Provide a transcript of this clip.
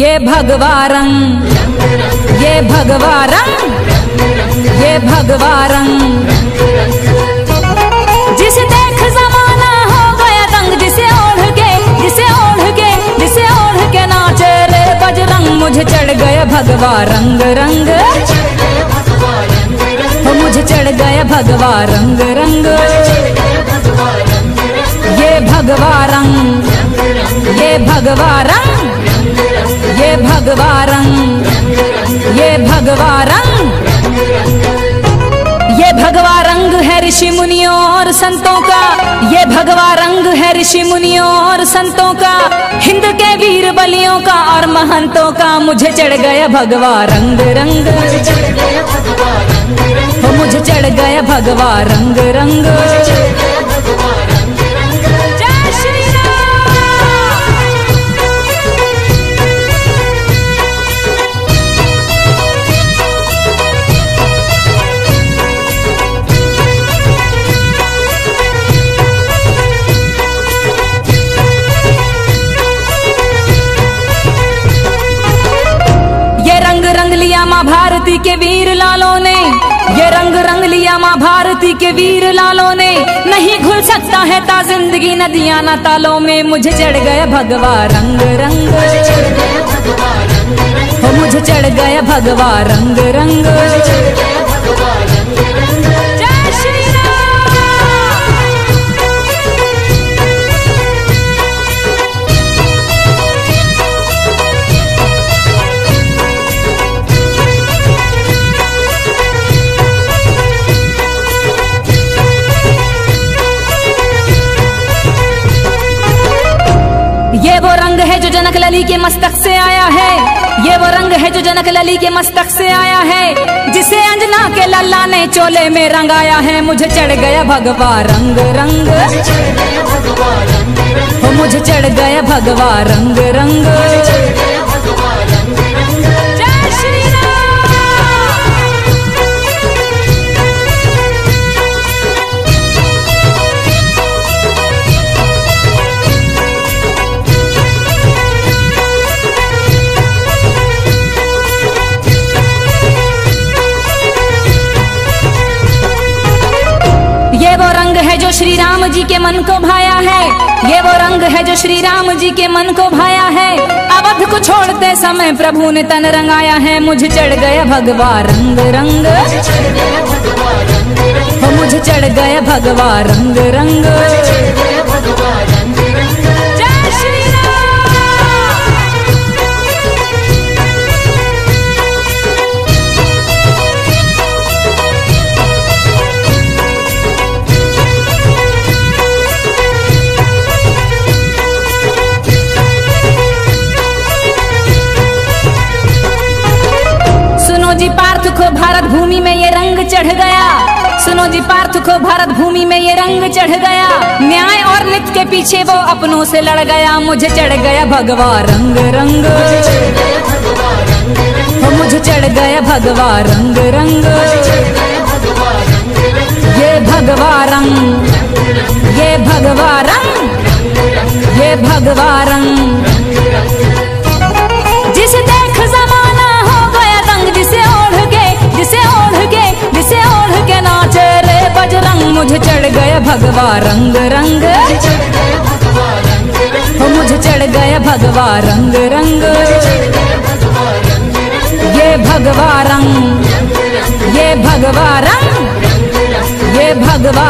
ये भगवा रंग ये भगवा रंग ये भगवा रंग जिसे देख जमाना हो गया दंग, जिसे ओढ़ के जिसे ओढ़ के जिसे ओढ़ के नाचे रे बजरंग, मुझे चढ़ गए भगवा रंग। रंग हो मुझे चढ़ गए भगवा रंग। रंग ये भगवा रंग ये भगवा रंग ये भगवा रंग, ये भगवा रंग। ये भगवा रंग है ऋषि मुनियों और संतों का। ये भगवा रंग है ऋषि मुनियों और संतों का। हिंद के वीर बलियों का और महंतों का। मुझे चढ़ गया भगवा रंग रंग। मुझे चढ़ गया भगवा रंग रंग। भारती के वीर लालों ने, ये रंग रंग लिया माँ भारती के वीर लालों ने। नहीं घुल सकता है ता ज़िंदगी नदिया ना तालों में, मुझे चढ़ गया भगवा रंग रंग। मुझे चढ़ गया भगवा रंग रंग। जनक लली के मस्तक से आया है। ये वो रंग है जो जनक लली के मस्तक से आया है। जिसे अंजना के लल्ला ने चोले में रंगाया है। मुझे चढ़ गया भगवा रंग रंग। मुझे चढ़ गया भगवा रंग रंग। जो श्री राम जी के मन को भाया है, ये वो रंग है जो श्री राम जी के मन को भाया है। अवध को छोड़ते समय प्रभु ने तन रंगाया है, मुझे चढ़ गया भगवा रंग रंग। मुझे चढ़ गया भगवा रंग रंग। चढ़ गया। सुनो जी पार्थ को भारत भूमि में ये रंग चढ़ गया। न्याय और नित के पीछे वो अपनों से लड़ गया। मुझे चढ़ गया भगवा रंग रंग। मुझे चढ़ गया भगवा रंग रंग। ये भगवा रंग, ये भगवा रंग, ये भगवा रंग। मुझे चढ़ गया भगवा रंग रंग। हो मुझे चढ़ गया भगवा रंग रंग। ये भगवा रंग, ये भगवा रंग, ये भगवा